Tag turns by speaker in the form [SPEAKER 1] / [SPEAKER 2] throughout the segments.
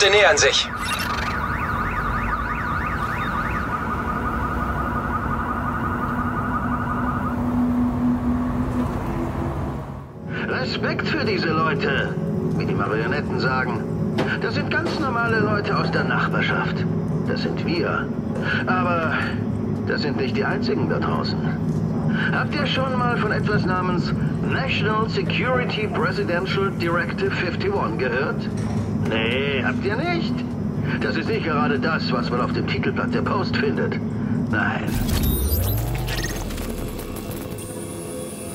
[SPEAKER 1] Kräfte nähern sich.
[SPEAKER 2] Respekt für diese Leute, wie die Marionetten sagen. Das sind ganz normale Leute aus der Nachbarschaft. Das sind wir. Aber das sind nicht die einzigen da draußen. Habt ihr schon mal von etwas namens National Security Presidential Directive 51 gehört? Nee, habt ihr nicht? Das ist nicht gerade das, was man auf dem Titelblatt der Post findet. Nein.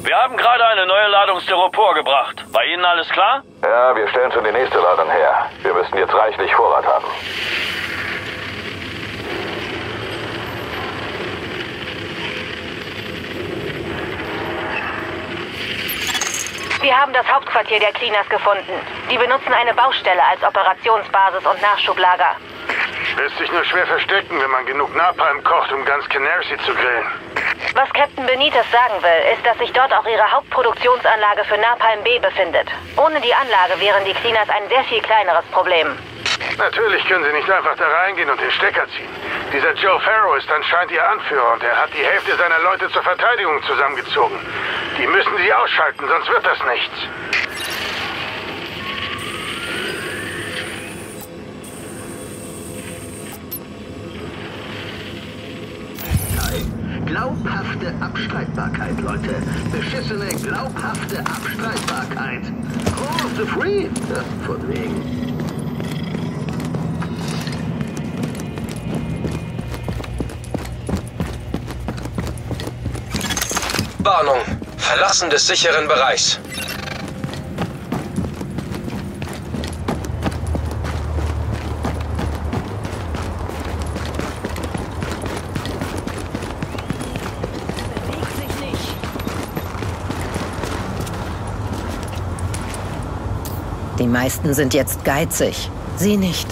[SPEAKER 3] Wir haben gerade eine neue Ladung Styropor gebracht. Bei Ihnen alles klar?
[SPEAKER 4] Ja, wir stellen schon die nächste Ladung her. Wir müssen jetzt reichlich Vorrat haben.
[SPEAKER 5] Wir haben das Hauptquartier der Cleaners gefunden. Die benutzen eine Baustelle als Operationsbasis und Nachschublager.
[SPEAKER 6] Lässt sich nur schwer verstecken, wenn man genug Napalm kocht, um ganz Canarsie zu grillen.
[SPEAKER 5] Was Captain Benitez sagen will, ist, dass sich dort auch ihre Hauptproduktionsanlage für Napalm B befindet. Ohne die Anlage wären die Cleaners ein sehr viel kleineres Problem.
[SPEAKER 6] Natürlich können sie nicht einfach da reingehen und den Stecker ziehen. Dieser Joe Farrow ist anscheinend ihr Anführer und er hat die Hälfte seiner Leute zur Verteidigung zusammengezogen. Die müssen sie ausschalten, sonst wird das nichts.
[SPEAKER 2] Glaubhafte Abstreitbarkeit, Leute. Beschissene, glaubhafte Abstreitbarkeit. The free. Ja, von wegen.
[SPEAKER 1] Warnung. Verlassen des sicheren Bereichs.
[SPEAKER 7] Die meisten sind jetzt geizig. Sie nicht.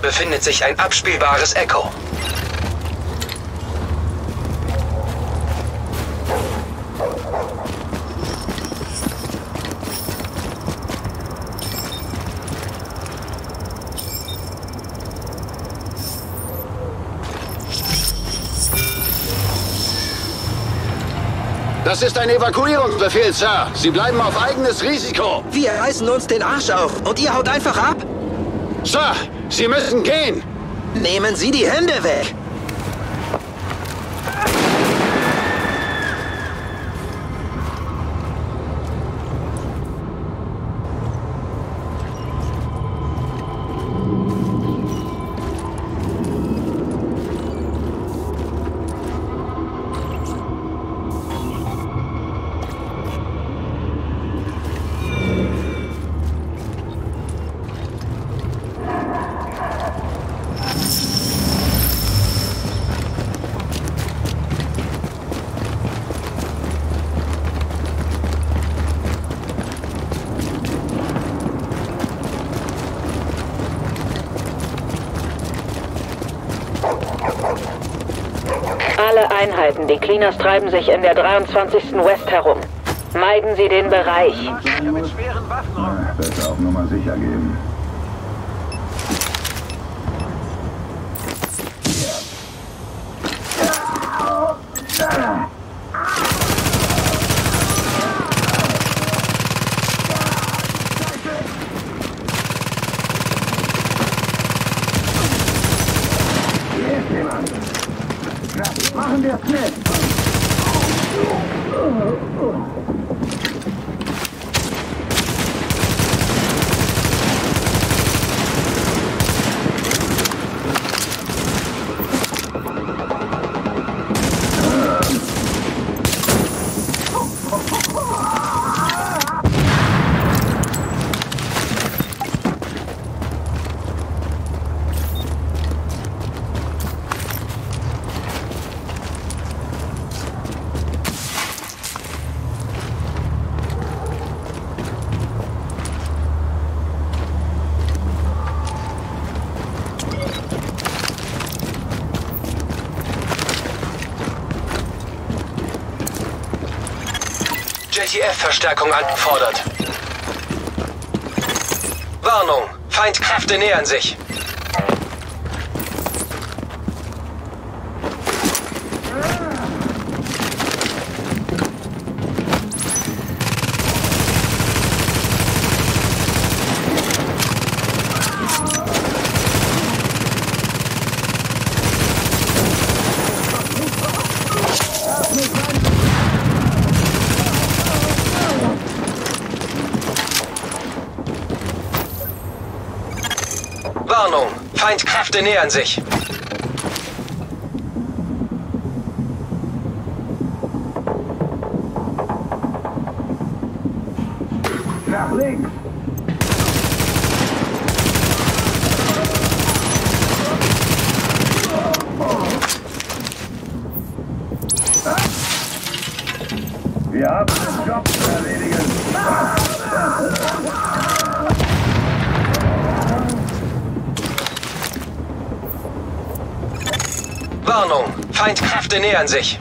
[SPEAKER 1] Befindet sich ein abspielbares Echo.
[SPEAKER 8] Das ist ein Evakuierungsbefehl, Sir. Sie bleiben auf eigenes Risiko.
[SPEAKER 9] Wir reißen uns den Arsch auf und ihr haut einfach ab.
[SPEAKER 8] Sir, Sie müssen gehen.
[SPEAKER 9] Nehmen Sie die Hände weg.
[SPEAKER 5] Die Cleaners treiben sich in der 23. West herum. Meiden Sie den Bereich.
[SPEAKER 4] Besser auf Nummer sicher gehen.
[SPEAKER 1] ITF-Verstärkung anfordert. Warnung, Feindkräfte nähern sich. Warnung, Feindkräfte nähern sich. Nähern sich.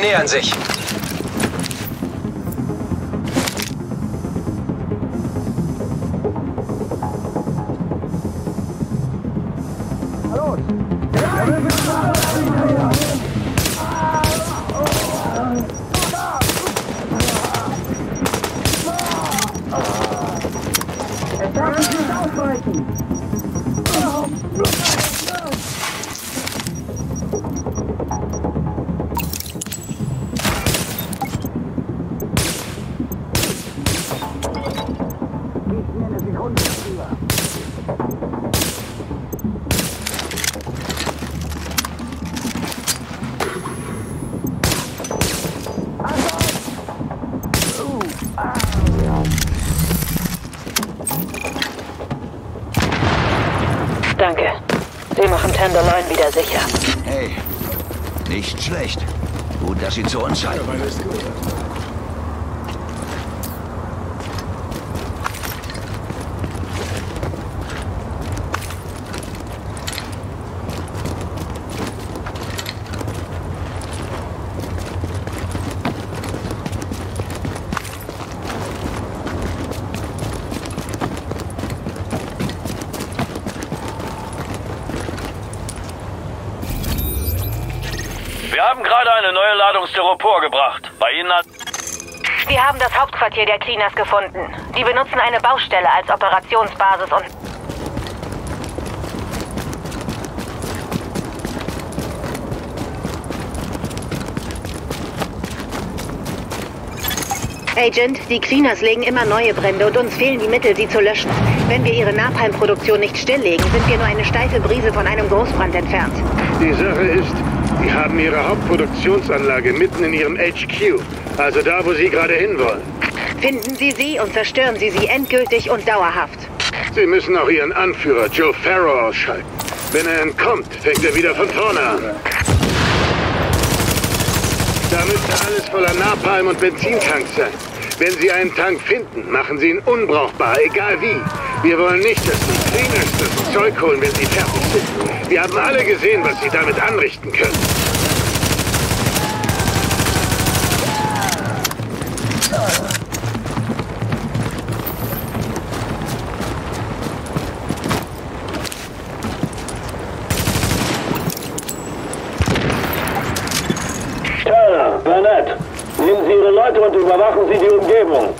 [SPEAKER 1] Nähern sich.
[SPEAKER 5] Sie
[SPEAKER 9] zu uns halten.
[SPEAKER 3] Wir haben gerade eine neue Ladung Styropor gebracht. Bei Ihnen hat...
[SPEAKER 5] Wir haben das Hauptquartier der Cleaners gefunden. Die benutzen eine Baustelle als Operationsbasis und... Agent, die Cleaners legen immer neue Brände und uns fehlen die Mittel, sie zu löschen. Wenn wir ihre Napalm-Produktion nicht stilllegen, sind wir nur eine steife Brise von einem Großbrand entfernt.
[SPEAKER 6] Die Sache ist, die haben ihre Hauptproduktionsanlage mitten in ihrem HQ. Also da, wo sie gerade hinwollen.
[SPEAKER 5] Finden Sie sie und zerstören Sie sie endgültig und dauerhaft.
[SPEAKER 6] Sie müssen auch ihren Anführer Joe Farrow ausschalten. Wenn er entkommt, fängt er wieder von vorne an. Da müsste alles voller Napalm und Benzintanks sein. Wenn Sie einen Tank finden, machen Sie ihn unbrauchbar, egal wie. Wir wollen nicht, dass die Cleaners das Zeug holen, wenn sie fertig sind. Wir haben alle gesehen, was sie damit anrichten können.
[SPEAKER 3] Turner, Burnett, nehmen Sie Ihre Leute und überwachen Sie die Umgebung.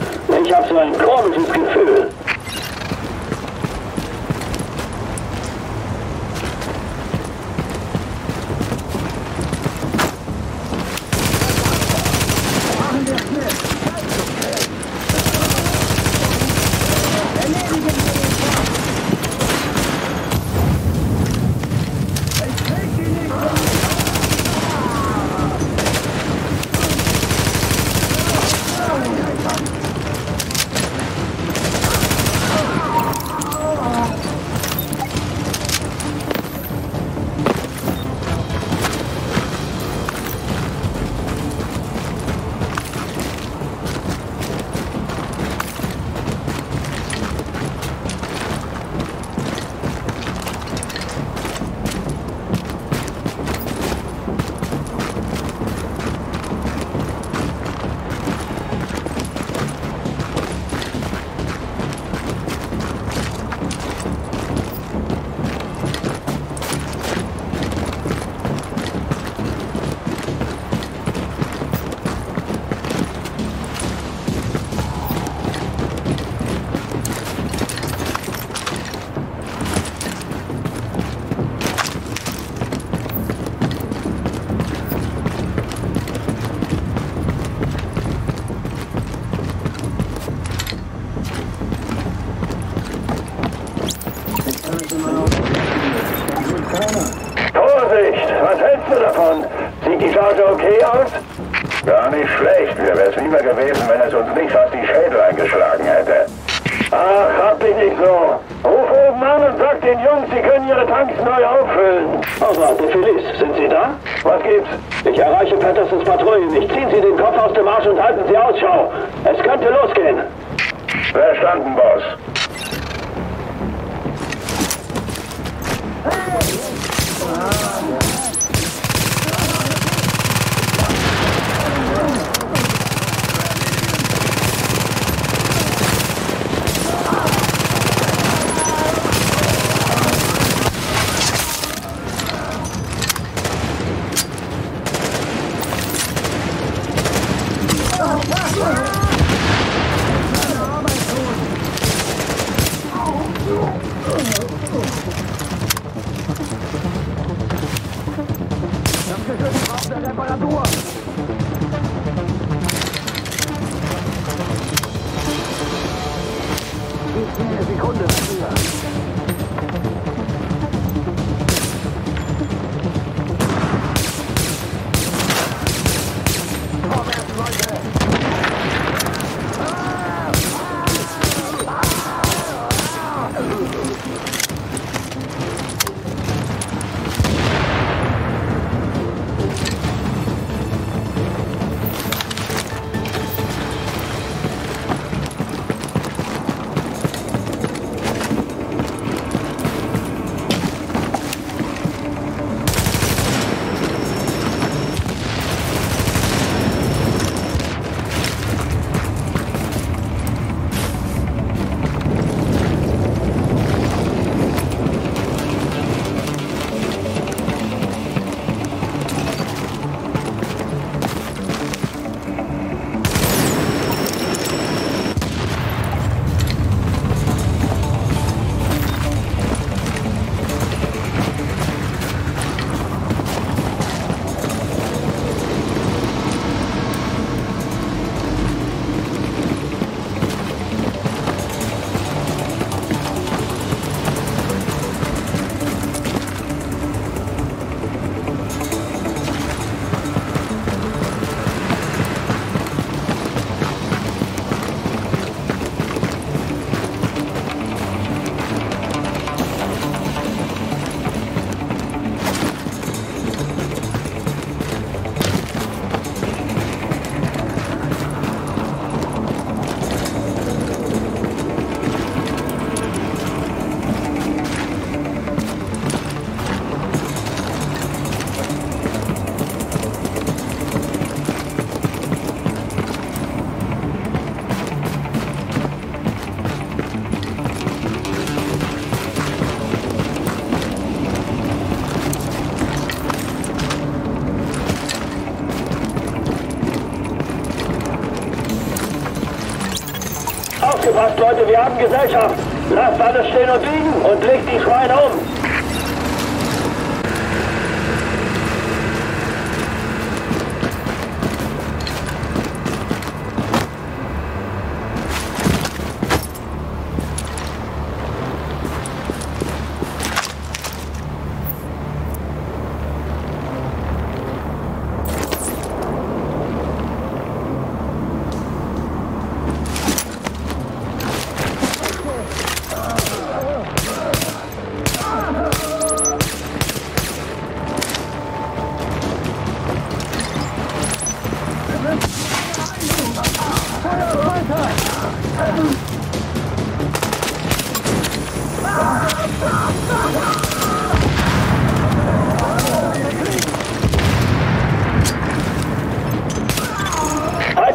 [SPEAKER 3] wir haben Gesellschaft. Lasst alles stehen und liegen und legt die Schweine um.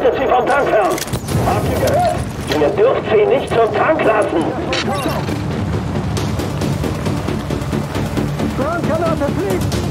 [SPEAKER 3] Haltet sie vom Tank fern! Habt ihr gehört? Ihr dürft sie nicht zum Tank lassen! Strandgranate fliegt!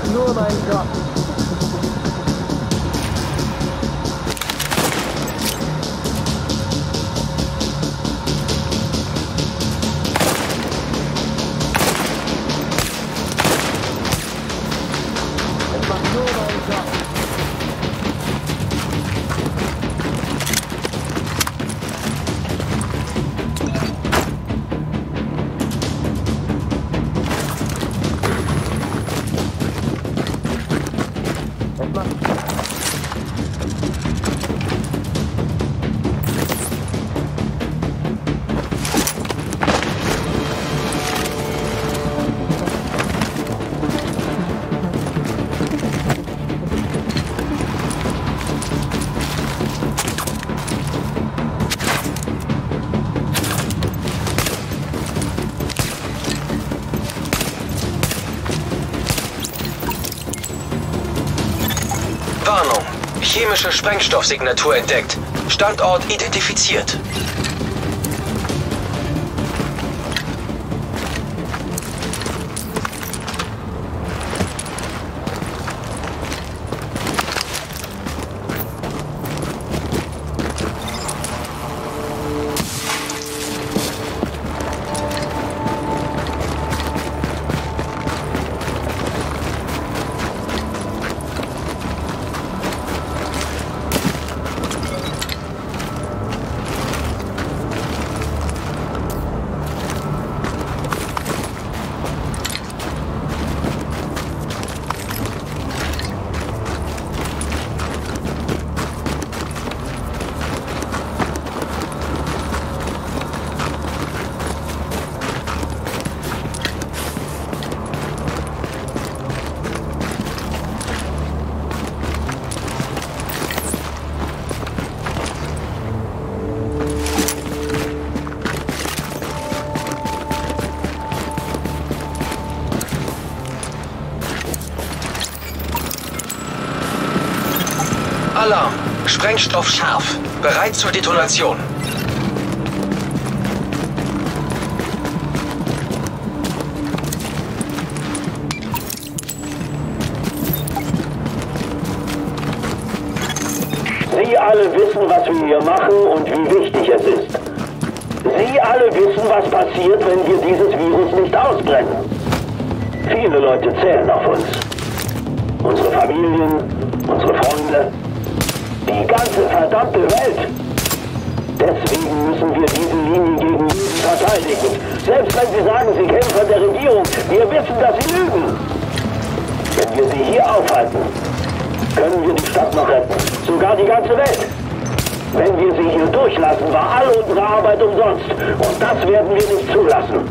[SPEAKER 1] 昨日の相手は Sprengstoffsignatur entdeckt. Standort identifiziert. Sprengstoff scharf. Bereit zur Detonation.
[SPEAKER 3] Sie alle wissen, was wir hier machen und wie wichtig es ist. Sie alle wissen, was passiert, wenn wir dieses Virus nicht ausbrennen. Viele Leute zählen auf uns. Unsere Familien, unsere Freunde, verdammte Welt. Deswegen müssen wir diese Linie gegen jeden verteidigen. Selbst wenn Sie sagen, Sie kämpfen der Regierung, wir wissen, dass Sie lügen. Wenn wir Sie hier aufhalten, können wir die Stadt noch retten. Sogar die ganze Welt. Wenn wir sie hier durchlassen, war all unsere Arbeit umsonst. Und das werden wir nicht zulassen.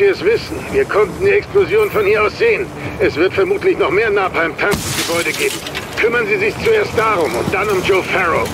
[SPEAKER 6] Sie es wissen, wir konnten die Explosion von hier aus sehen. Es wird vermutlich noch mehr Napalm-Tanks im Gebäude geben. Kümmern Sie sich zuerst darum und dann um Joe Farrow.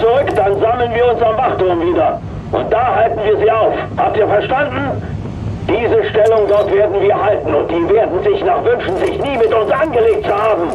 [SPEAKER 3] Zurück, dann sammeln wir uns am Wachturm wieder. Und da halten wir sie auf. Habt ihr verstanden? Diese Stellung dort werden wir halten und die werden sich nach Wünschen, sich nie mit uns angelegt zu haben.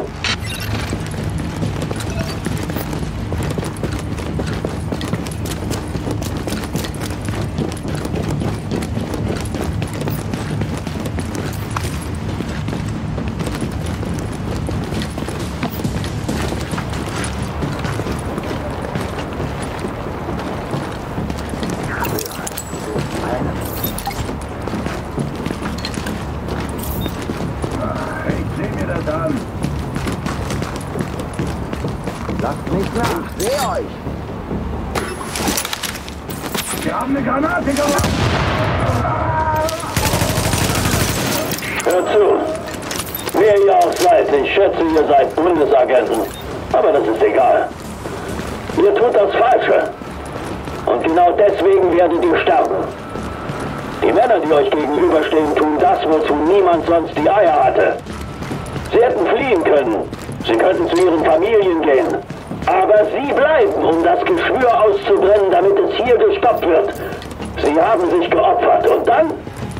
[SPEAKER 3] Sonst die Eier hatte. Sie hätten fliehen können. Sie könnten zu ihren Familien gehen. Aber sie bleiben, um das Geschwür auszubrennen, damit es hier gestoppt wird. Sie haben sich geopfert. Und dann?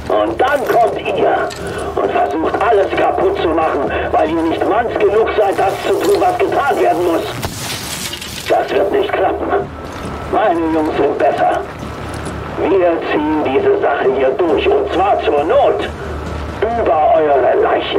[SPEAKER 3] Und dann kommt ihr und versucht alles kaputt zu machen, weil ihr nicht manns genug seid, das zu tun, was getan werden muss. Meine Jungs sind besser. Wir ziehen diese Sache hier durch und zwar zur Not. 我要来
[SPEAKER 1] 南巡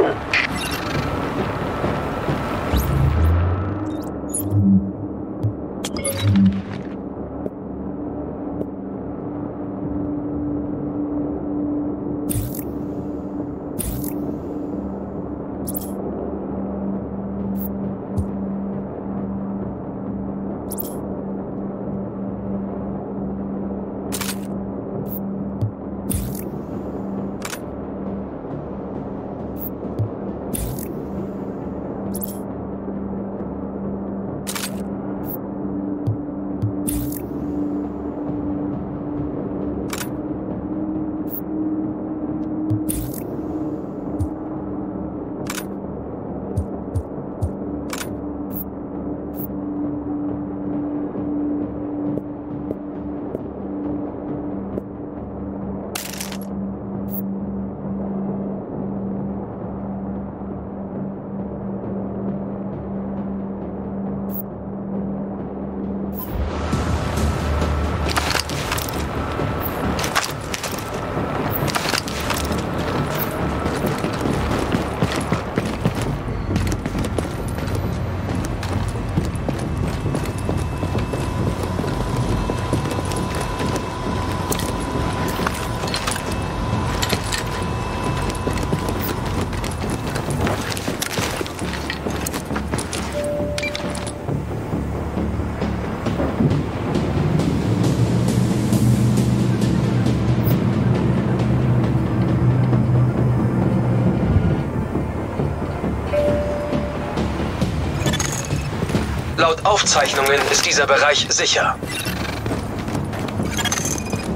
[SPEAKER 1] Aufzeichnungen ist dieser Bereich sicher.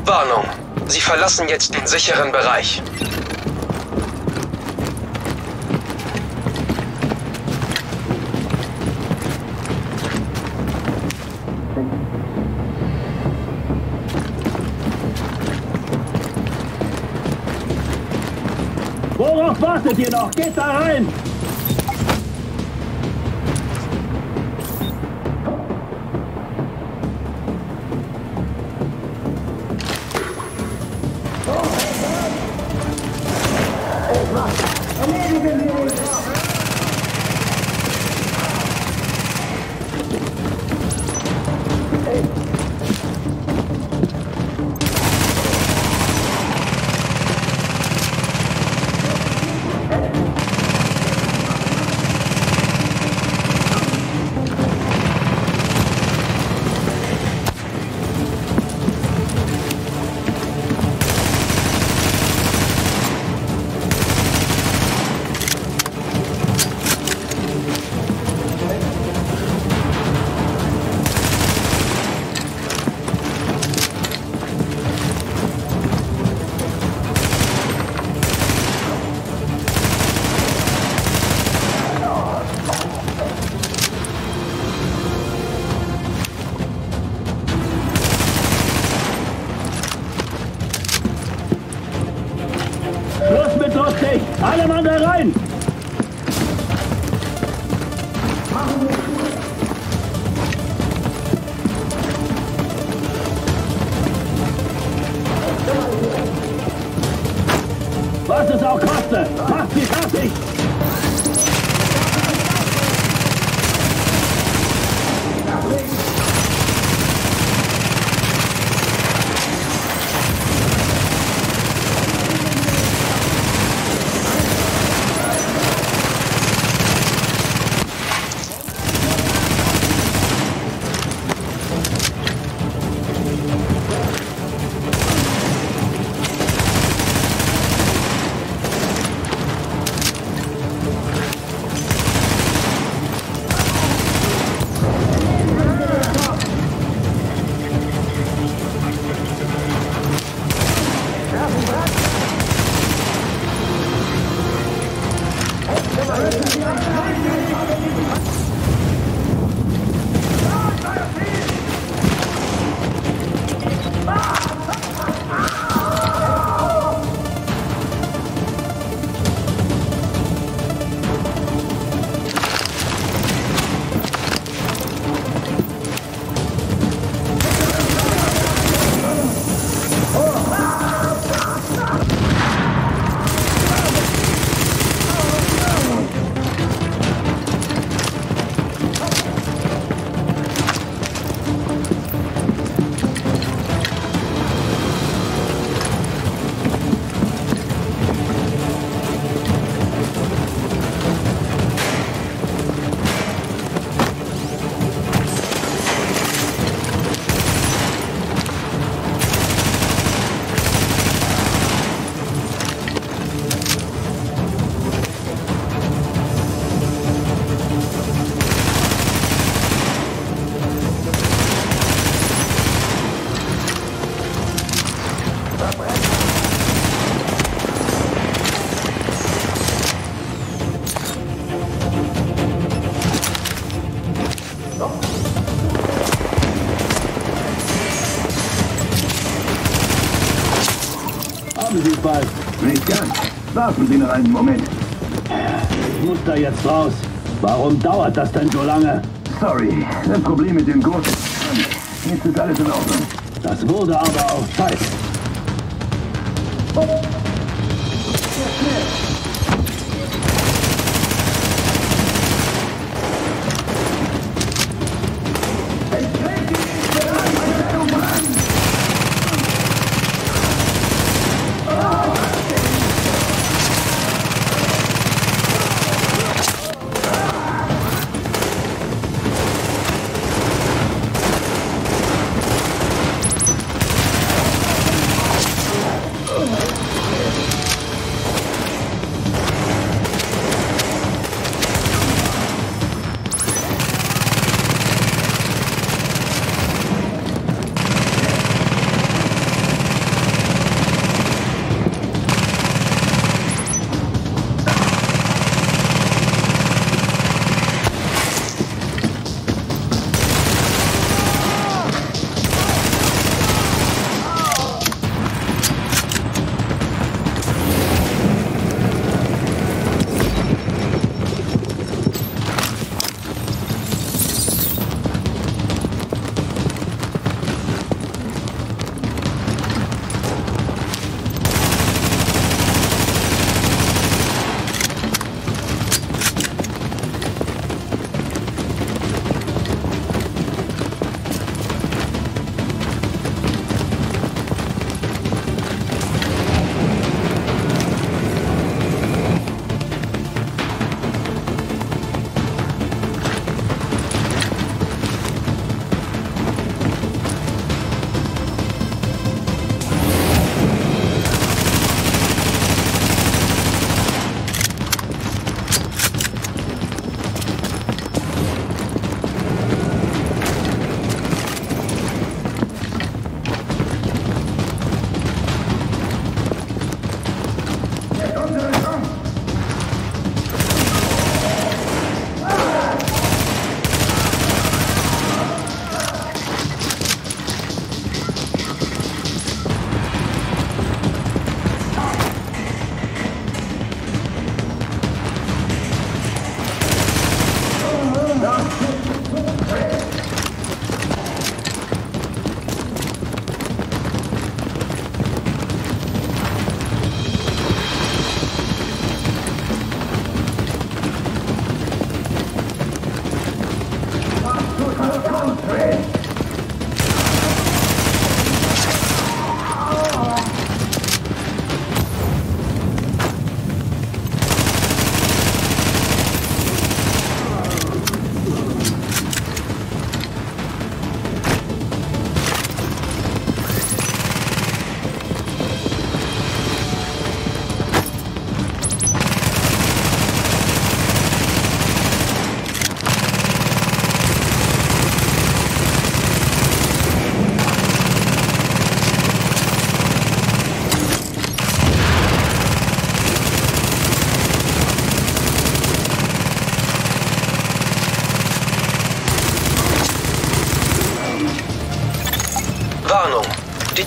[SPEAKER 1] Warnung. Sie verlassen jetzt den sicheren Bereich.
[SPEAKER 3] Worauf wartet ihr noch? Geht da rein!
[SPEAKER 10] Amazing Warten Sie noch einen Moment.
[SPEAKER 3] Ich muss da jetzt raus. Warum dauert das denn so lange?
[SPEAKER 10] Sorry, das Problem mit dem Gurt. Jetzt ist alles in Ordnung.
[SPEAKER 3] Das wurde aber auch Zeit.
[SPEAKER 1] Warnung.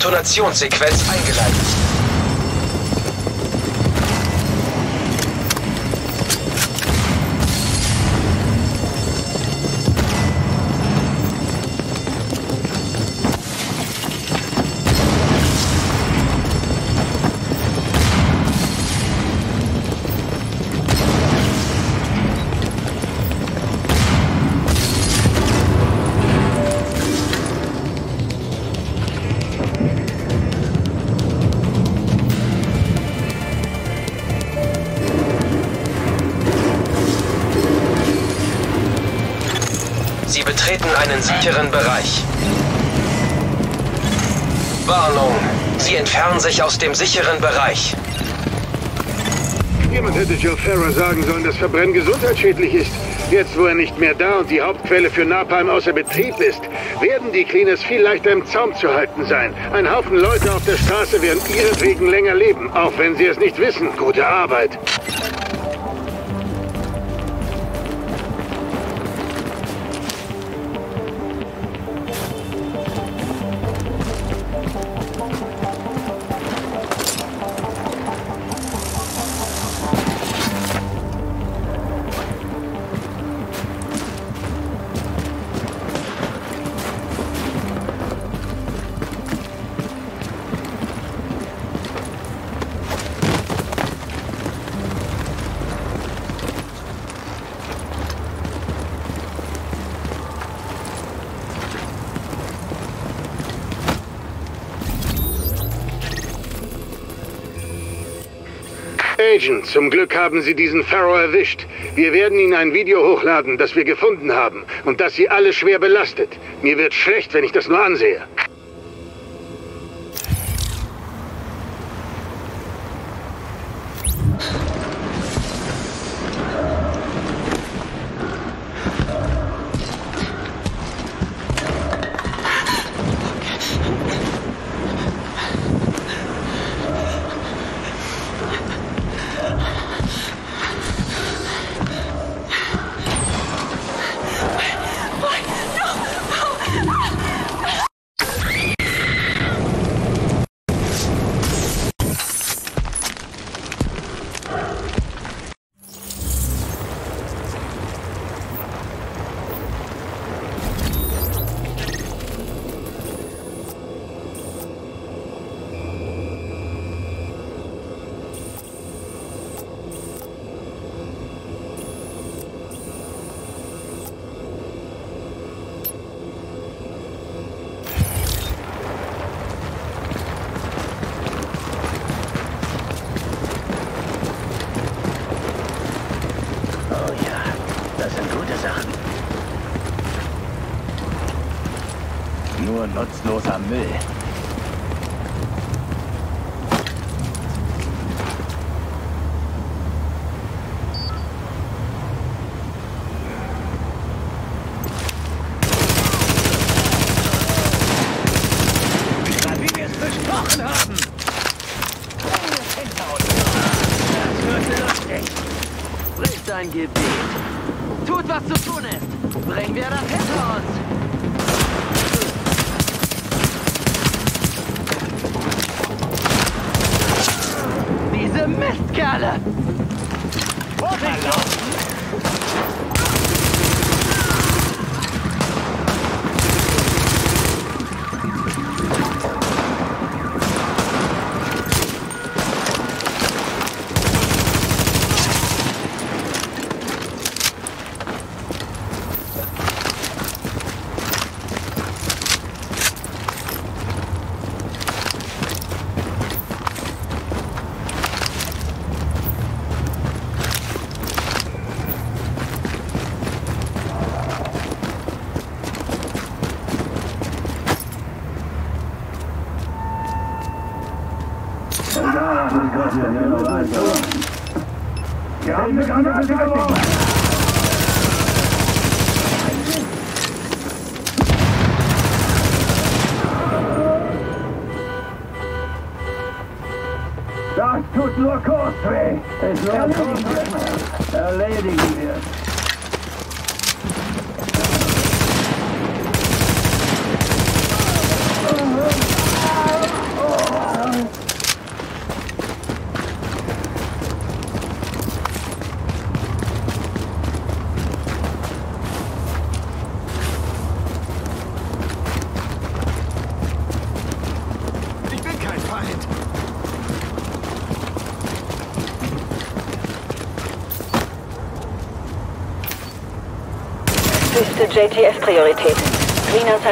[SPEAKER 1] Detonationssequenz eingeleitet. Einen sicheren Bereich. Warnung. Sie entfernen sich aus dem sicheren Bereich.
[SPEAKER 6] Jemand hätte Joe Farrow sagen sollen, dass Verbrennen gesundheitsschädlich ist. Jetzt, wo er nicht mehr da und die Hauptquelle für Napalm außer Betrieb ist, werden die Cleaners viel leichter im Zaum zu halten sein. Ein Haufen Leute auf der Straße werden ihretwegen länger leben, auch wenn sie es nicht wissen. Gute Arbeit. Agent, zum Glück haben Sie diesen Pharaoh erwischt. Wir werden Ihnen ein Video hochladen, das wir gefunden haben und das Sie alle schwer belastet. Mir wird schlecht, wenn ich das nur ansehe.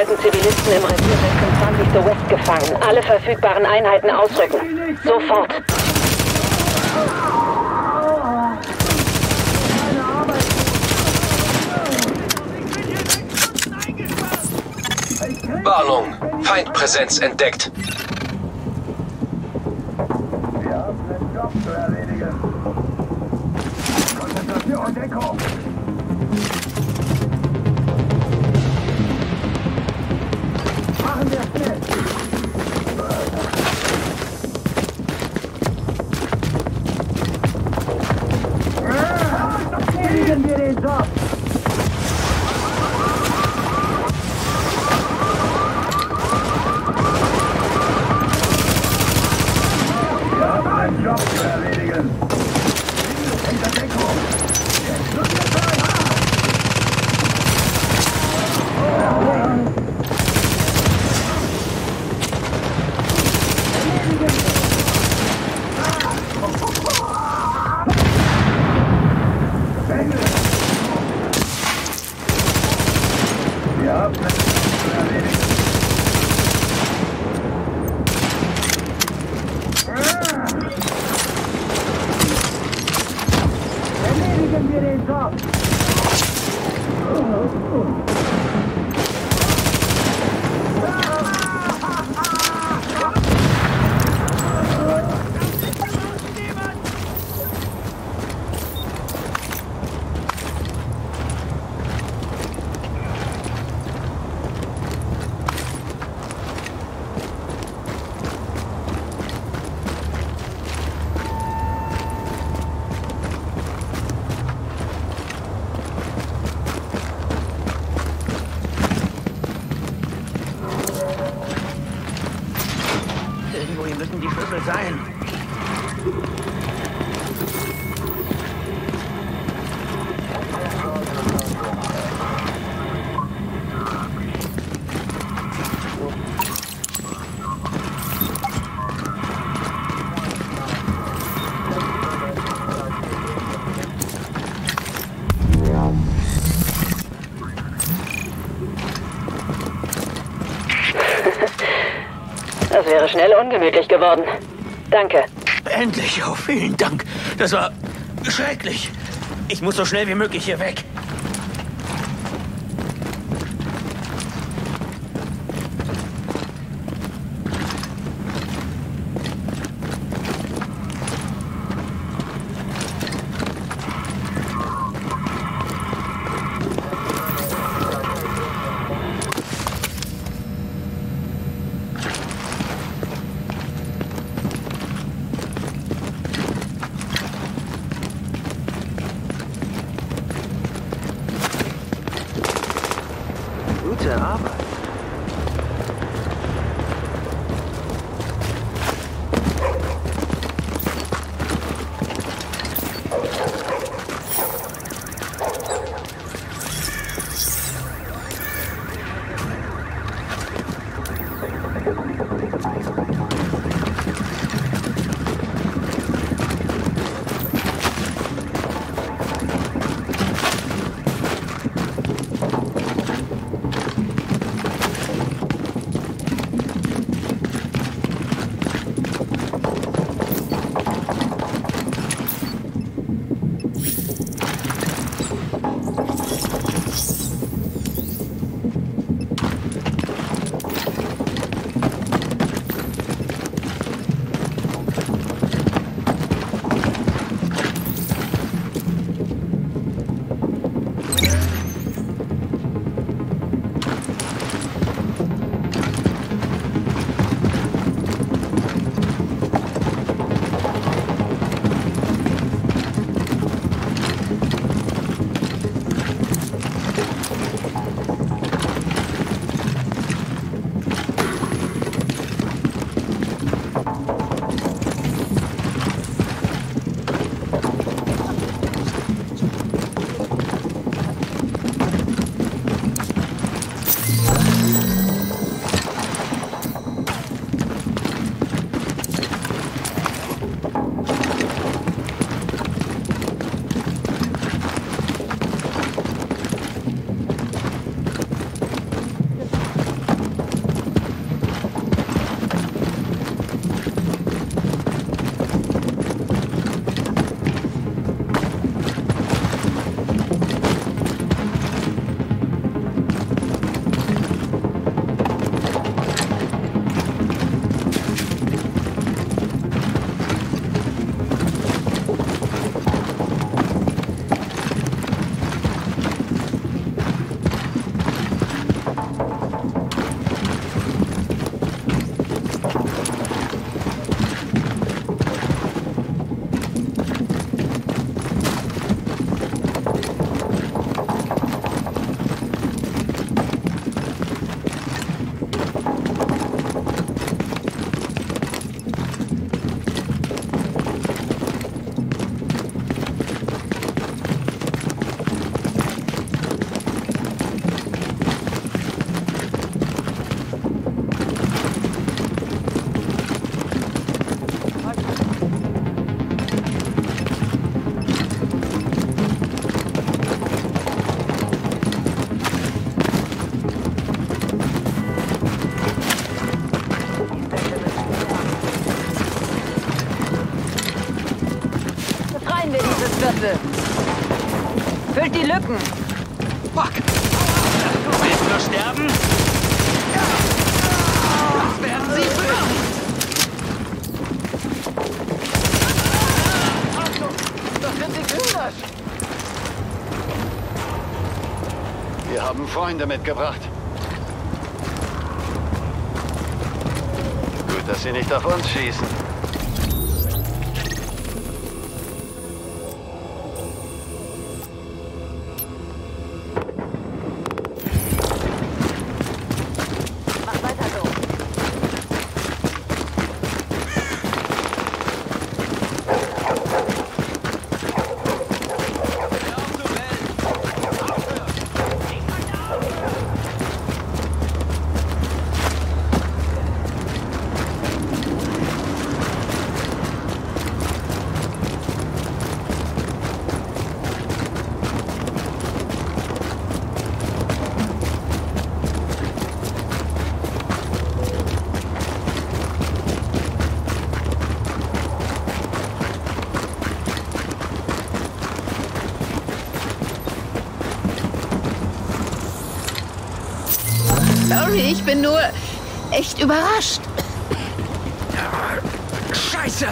[SPEAKER 5] Halten Zivilisten im Reviersektor 20. West gefangen. Alle verfügbaren Einheiten ausrücken. Sofort.
[SPEAKER 1] Warnung. Feindpräsenz entdeckt.
[SPEAKER 3] Wir haben einen Job zu erledigen. Konzentration, Deckung. Machen wir schnell. Kriegen wir den Job.
[SPEAKER 5] Ungemütlich geworden. Danke.
[SPEAKER 11] Endlich, oh, vielen Dank. Das war schrecklich. Ich muss so schnell wie möglich hier weg.
[SPEAKER 8] Freunde mitgebracht. Gut, dass sie nicht auf uns schießen.
[SPEAKER 12] Sorry, ich bin nur echt überrascht.
[SPEAKER 11] Scheiße!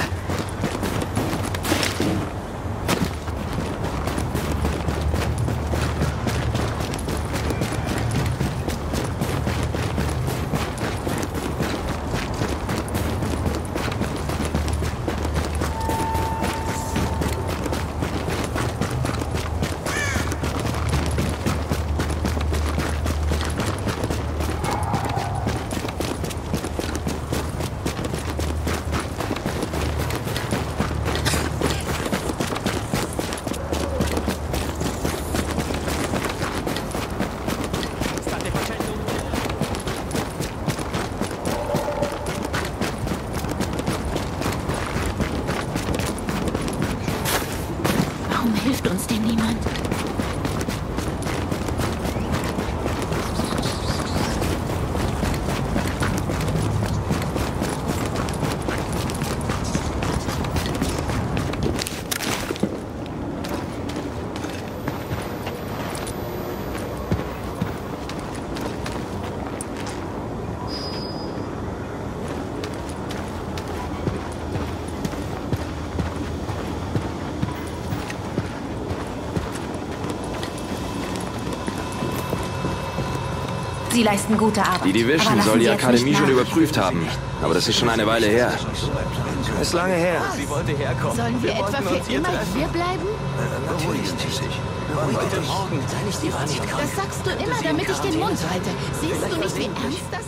[SPEAKER 12] Warum hilft uns denn niemand?
[SPEAKER 5] Sie leisten gute Arbeit.
[SPEAKER 13] Die Division soll die Akademie schon überprüft haben. Aber das ist schon eine Weile her.
[SPEAKER 11] Ist lange her.
[SPEAKER 14] Sie wollte herkommen.
[SPEAKER 12] Sollen wir, etwa
[SPEAKER 14] wollten
[SPEAKER 12] für immer
[SPEAKER 14] treffen.
[SPEAKER 12] hier bleiben?
[SPEAKER 14] Natürlich nicht. Heute Morgen. Sei nicht krank.
[SPEAKER 12] Das sagst du immer, damit ich den Mund halte. Siehst du nicht, wie ernst das ist?